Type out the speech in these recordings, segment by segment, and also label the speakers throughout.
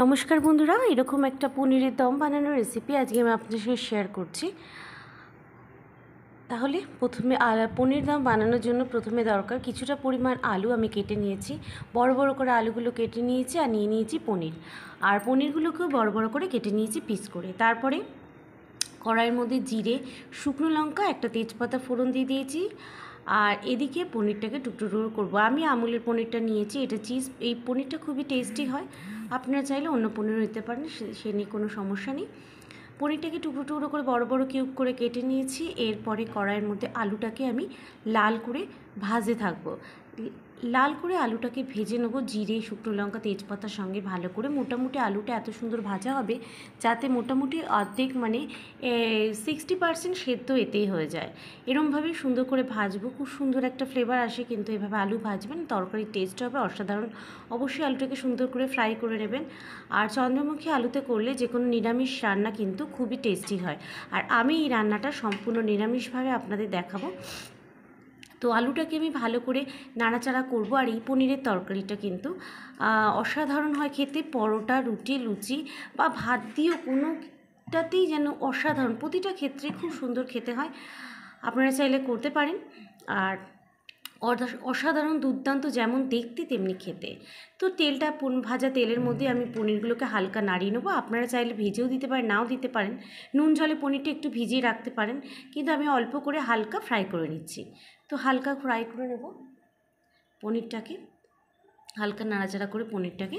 Speaker 1: নমস্কার বন্ধুরা, এরকম একটা পনিরের দম বানানোর রেসিপি আজকে আমি আপনাদের সঙ্গে শেয়ার করছি। তাহলে প্রথমে পনির দম বানানোর জন্য প্রথমে দরকার কিছুটা পরিমাণ আলু আমি কেটে নিয়েছি। বড় বড় করে আলুগুলো কেটে নিয়েছি আর নিয়ে নিয়েছি পনির। আর পনিরগুলোকেও বড় বড় করে কেটে নিয়েছি পিস করে। তারপরে কড়াইয়ের মধ্যে জিরে, শুকনো লঙ্কা, একটা তেজপাতা ফোড়ন দিয়ে দিয়েছি। আর এদিকে পনিরটাকে টুকরো টুকরো করব। আমি আমুলের পনিরটা নিয়েছি, এটা চিজ এই পনিরটা খুবই টেস্টি হয়। আপনারা চাইলে অন্য পনিরও নিতে পারেন, সে- নিয়ে কোনো সমস্যা নেই। পনিরটাকে টুকরো টুকরো করে বড় বড় কিউব করে কেটে নিয়েছি। এরপরে কড়াইয়ের মধ্যে আলুটাকে আমি লাল করে ভাজে থাকব। লাল করে আলুটাকে ভেজে নেব, জিরে, শুকনো লঙ্কা তেজপাতার সঙ্গে ভালো করে। মোটামুটি আলুটা এত সুন্দর ভাজা হবে যাতে মোটামুটি অর্ধেক মানে সিক্সটি পার্সেন্ট সেদ্ধ এতেই হয়ে যায়। এরমভাবে সুন্দর করে ভাজবো, খুব সুন্দর একটা ফ্লেভার আসে কিন্তু এভাবে আলু ভাজবেন, তরকারির টেস্ট হবে অসাধারণ। অবশ্যই আলুটাকে সুন্দর করে ফ্রাই করে নেবেন। আর চন্দ্রমুখী আলুতে করলে যে কোনো নিরামিষ রান্না কিন্তু খুবই টেস্টি হয়। আর আমি এই রান্নাটা সম্পূর্ণ নিরামিষভাবে আপনাদের দেখাবো। তো আলুটাকে আমি ভালো করে নাড়াচাড়া করব আর এই পনিরের তরকারিটা কিন্তু অসাধারণ হয় খেতে। পরোটা, রুটি, লুচি বা ভাত দিয়েও কোনোটাতেই যেন অসাধারণ। প্রতিটা ক্ষেত্রে খুব সুন্দর খেতে হয়। আপনারা চাইলে করতে পারেন। আর অসাধারণ দুর্দান্ত যেমন দেখতে তেমনি খেতে। তো তেলটা ভাজা তেলের মধ্যে আমি পনিরগুলোকে হালকা নাড়িয়ে নেব। আপনারা চাইলে ভেজেও দিতে পারেন, নাও দিতে পারেন। নুন, জলে পনিরটা একটু ভিজিয়ে রাখতে পারেন। কিন্তু আমি অল্প করে হালকা ফ্রাই করে নিচ্ছি। তো হালকা ফ্রাই করে নেব পনিরটাকে। হালকা নাড়াচাড়া করে পনিরটাকে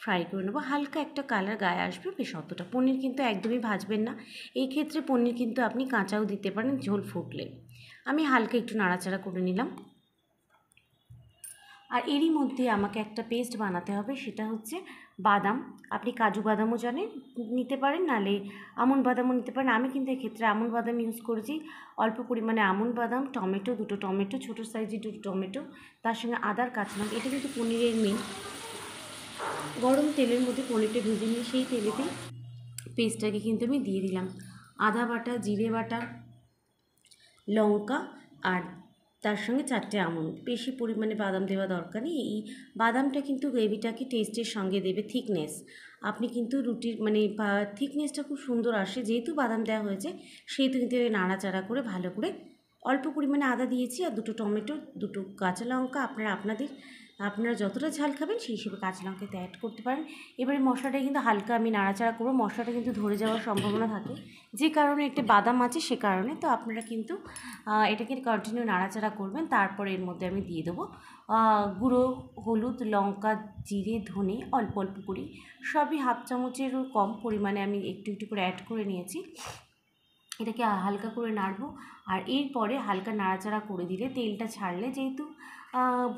Speaker 1: ফ্রাই করে নেব। হালকা একটা কালার গায়ে আসবে, বেশ অতটা। পনির কিন্তু একদমই ভাজবেন না। এই ক্ষেত্রে পনির কিন্তু আপনি কাঁচাও দিতে পারেন ঝোল ফুটলে। আমি হালকা একটু নাড়াচাড়া করে নিলাম। আর এরই মধ্যে আমাকে একটা পেস্ট বানাতে হবে, সেটা হচ্ছে বাদাম। আপনি কাজু বাদামও জানেন, নিতে পারেন নালে আমন বাদামও নিতে পারেন। আমি কিন্তু এক্ষেত্রে আমন বাদাম ইউজ করেছি। অল্প পরিমাণে আমন বাদাম, টমেটো, দুটো টমেটো, ছোটো সাইজের দুটো টমেটো, তার সঙ্গে আদার কাঁচা লঙ্কা এটা কিন্তু পনিরের মেন গরম তেলের মধ্যে পনিরটা ভেজে নিয়ে সেই তেলেতেই পেস্টটাকে কিন্তু আমি দিয়ে দিলাম। আদা বাটা, জিরে বাটা, লঙ্কা আর তার সঙ্গে চারটে আমন্ড। বেশি পরিমাণে বাদাম দেওয়া দরকার নেই। এই বাদামটা কিন্তু গ্রেভিটাকে টেস্টের সঙ্গে দেবে থিকনেস। আপনি কিন্তু রুটির মানে থিকনেসটা খুব সুন্দর আসে। যেহেতু বাদাম দেওয়া হয়েছে, সেহেতু কিন্তু নাড়াচাড়া করে ভালো করে অল্প পরিমাণে আদা দিয়েছি আর দুটো টমেটো, দুটো কাঁচা লঙ্কা। আপনারা আপনাদের, আপনারা যতটা ঝাল খাবেন সেই হিসেবে কাঁচা লঙ্কাতে অ্যাড করতে পারেন। এবারে মশলাটা কিন্তু হালকা আমি নাড়াচাড়া করব। মশলাটা কিন্তু ধরে যাওয়ার সম্ভাবনা থাকে। যে কারণে একটি বাদাম আছে সে কারণে। তো আপনারা কিন্তু এটাকে কন্টিনিউ নাড়াচাড়া করবেন। তারপর এর মধ্যে আমি দিয়ে দেবো গুঁড়ো, হলুদ, লঙ্কা, জিরে, ধনে অল্প অল্প করে। সবই হাফ চামচেরও কম পরিমাণে আমি একটু একটু করে অ্যাড করে নিয়েছি। এটাকে হালকা করে নাড়বো। আর এরপরে হালকা নাড়াচাড়া করে দিলে তেলটা ছাড়লে যেহেতু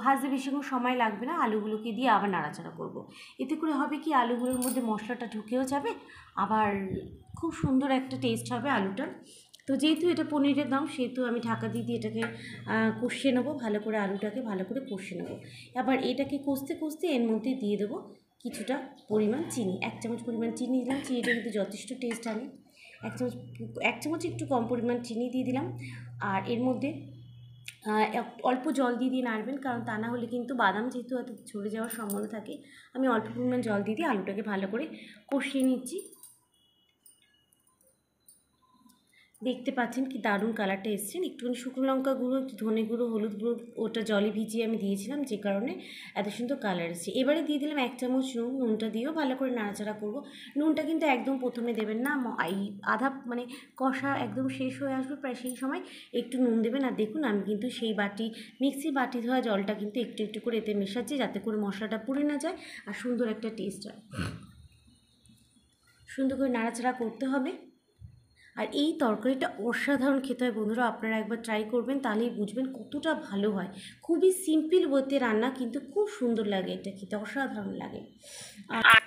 Speaker 1: ভাজতে বেশিক্ষণ সময় লাগবে না, আলুগুলোকে দিয়ে আবার নাড়াচাড়া করব। এতে করে হবে কি, আলুগুলোর মধ্যে মশলাটা ঢুকেও যাবে, আবার খুব সুন্দর একটা টেস্ট হবে আলুটার। তো যেহেতু এটা পনিরের দাম, সেহেতু আমি ঢাকা দিয়ে দিয়ে এটাকে কষিয়ে নেব, ভালো করে আলুটাকে ভালো করে কষিয়ে নেব। আবার এটাকে কষতে কষতে এর মধ্যে দিয়ে দেবো কিছুটা পরিমাণ চিনি, এক চামচ পরিমাণ চিনি দিলাম, চিনিটা কিন্তু যথেষ্ট টেস্ট আনে। এক চামচ এক চামচ একটু কম পরিমাণ চিনি দিয়ে দিলাম। আর এর মধ্যে অল্প জল দিয়ে দিয়ে নাড়বেন, কারণ তা না হলে কিন্তু বাদাম যেহেতু হয়তো ঝরে যাওয়ার সম্ভাবনা থাকে, আমি অল্প পরিমাণ জল দিয়ে দিয়ে আলুটাকে ভালো করে কষিয়ে নিচ্ছি। দেখতে পাচ্ছেন কি দারুণ কালারটা এসছেন একটুখানি শুকনো লঙ্কা গুঁড়ো, একটু ধনে গুঁড়ো, হলুদ গুঁড়ো, ওটা জলে ভিজিয়ে আমি দিয়েছিলাম যে কারণে এত সুন্দর কালার এসেছে। এবারে দিয়ে দিলাম এক চামচ নুন, নুনটা দিয়েও ভালো করে নাড়াচাড়া করব। নুনটা কিন্তু একদম প্রথমে দেবেন না এই আধা মানে কষা একদম শেষ হয়ে আসবে প্রায় সেই সময় একটু নুন দেবেন। আর দেখুন আমি কিন্তু সেই বাটি মিক্সি বাটি ধোয়া জলটা কিন্তু একটু একটু করে এতে মেশাচ্ছি যাতে করে মশলাটা পুড়ে না যায় আর সুন্দর একটা টেস্ট হয়। সুন্দর করে নাড়াচাড়া করতে হবে। আর এই তরকারিটা অসাধারণ খেতে হয়। বন্ধুরা, আপনারা একবার ট্রাই করবেন, তাহলেই বুঝবেন কতটা ভালো হয়। খুবই সিম্পল বইতে রান্না, কিন্তু খুব সুন্দর লাগে এটা খেতে, অসাধারণ লাগে। আর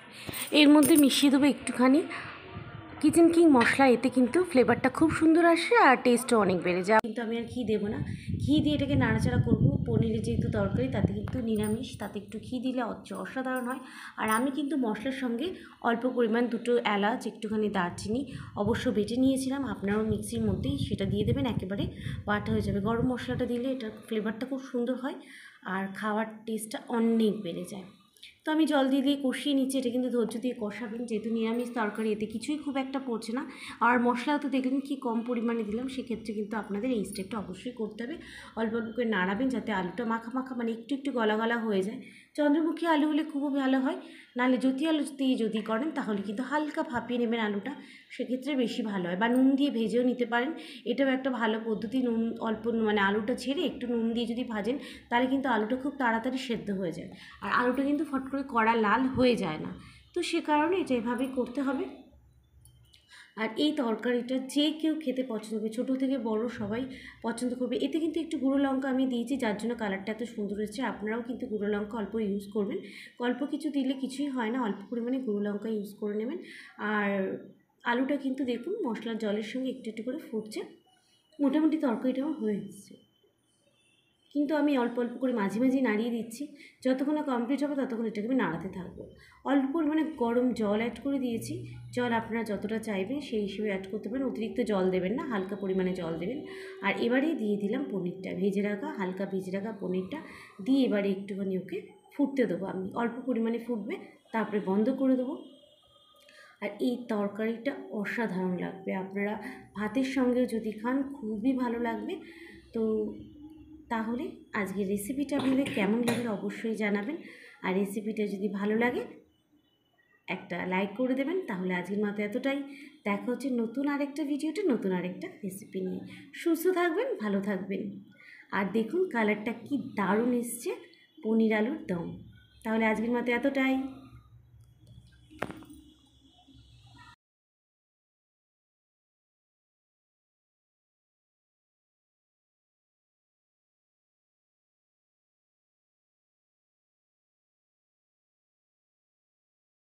Speaker 1: এর মধ্যে মিশিয়ে দেবো একটুখানি। কিচেন কিং মশলা, এতে কিন্তু ফ্লেভারটা খুব সুন্দর আসে আর টেস্টও অনেক বেড়ে যায়। কিন্তু আমি আর ঘি দেবো না। ঘি দিয়ে এটাকে নাড়াচাড়া করব। পনিরের যেহেতু তরকারি, তাতে কিন্তু নিরামিষ, তাতে একটু ঘি দিলে অসাধারণ হয়। আর আমি কিন্তু মশলার সঙ্গে অল্প পরিমাণ দুটো এলাচ, একটুখানি দারচিনি অবশ্য বেটে নিয়েছিলাম। আপনারাও মিক্সির মধ্যেই সেটা দিয়ে দেবেন, একেবারে বাটা হয়ে যাবে। গরম মশলাটা দিলে এটার ফ্লেভারটা খুব সুন্দর হয় আর খাওয়ার টেস্টটা অনেক বেড়ে যায়। তো আমি জল দিয়ে দিয়ে কষিয়ে নিচ্ছি, এটা কিন্তু ধৈর্য দিয়ে কষাবেন, যেহেতু নিরামিষ তরকারি, এতে কিছুই খুব একটা পড়ছে না। আর মশলাও তো দেখলেন কি কম পরিমাণে দিলাম, সেক্ষেত্রে কিন্তু আপনাদের এই স্টেপটা অবশ্যই করতে হবে। অল্প অল্প করে নাড়াবেন যাতে আলুটা মাখা মাখা মানে একটু একটু গলা গলা হয়ে যায়। চন্দ্রমুখী আলু হলে খুবই ভালো হয়। নাহলে জ্যোতি আলু দিয়ে যদি করেন, তাহলে কিন্তু হালকা ভাপিয়ে নেবেন আলুটা। সেক্ষেত্রে বেশি ভালো হয়। বা নুন দিয়ে ভেজেও নিতে পারেন। এটাও একটা ভালো পদ্ধতি। নুন অল্প মানে আলুটা ছেড়ে একটু নুন দিয়ে যদি ভাজেন, তাহলে কিন্তু আলুটা খুব তাড়াতাড়ি সেদ্ধ হয়ে যায়। আর আলুটা কিন্তু ফট করে কড়া লাল হয়ে যায় না। তো সে কারণে এটা এভাবেই করতে হবে। আর এই তরকারিটা যে কেউ খেতে পছন্দ করবে, ছোটো থেকে বড় সবাই পছন্দ করবে। এতে কিন্তু একটু গুঁড়ো লঙ্কা আমি দিয়েছি, যার জন্য কালারটা এত সুন্দর হয়েছে আপনারাও কিন্তু গুঁড়ো লঙ্কা অল্প ইউজ করবেন। অল্প কিছু দিলে কিছুই হয় না, অল্প পরিমাণে গুঁড়ো লঙ্কা ইউজ করে নেবেন। আর আলুটা কিন্তু দেখুন মশলার জলের সঙ্গে একটু একটু করে ফুটছে। মোটামুটি তরকারিটা আমার হয়ে এসছে কিন্তু আমি অল্প অল্প করে মাঝে মাঝে নাড়িয়ে দিচ্ছি। যতক্ষণ না কমপ্লিট হবে ততক্ষণ এটাকে আমি নাড়াতে থাকব। অল্প পরিমাণে গরম জল অ্যাড করে দিয়েছি। জল আপনারা যতটা চাইবেন সেই হিসেবে অ্যাড করতে পারেন। অতিরিক্ত জল দেবেন না, হালকা পরিমাণে জল দেবেন। আর এবারেই দিয়ে দিলাম পনিরটা। ভেজে রাখা, হালকা ভেজে রাখা পনিরটা দিয়ে এবারে একটুখানি ওকে ফুটতে দেবো আমি। অল্প পরিমাণে ফুটবে, তারপরে বন্ধ করে দেবো। আর এই তরকারিটা অসাধারণ লাগবে। আপনারা ভাতের সঙ্গে যদি খান, খুবই ভালো লাগবে। তো তাহলে আজকের রেসিপিটা আপনাদের কেমন লাগল অবশ্যই জানাবেন। আর রেসিপিটা যদি ভালো লাগে, একটা লাইক করে দেবেন। তাহলে আজকের মতো এতটাই। দেখা হচ্ছে নতুন আরেকটা ভিডিওতে নতুন আরেকটা রেসিপি নিয়ে। সুস্থ থাকবেন, ভালো থাকবেন। আর দেখুন কালারটা কি দারুণ এসছে, পনির আলুর দম। তাহলে আজকের মতো এতটাই।